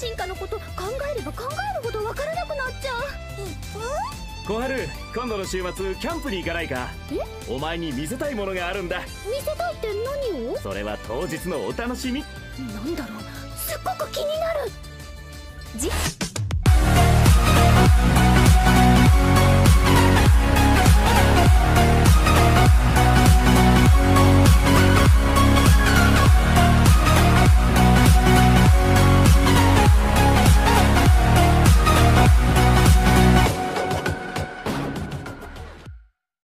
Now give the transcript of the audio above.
進化のこと考えれば考えるほどわからなくなっちゃう。小春今度の週末キャンプに行かないか？お前に見せたいものがあるんだ。見せたいって何を？それは当日のお楽しみ。なんだろう。すっごく気になる。じ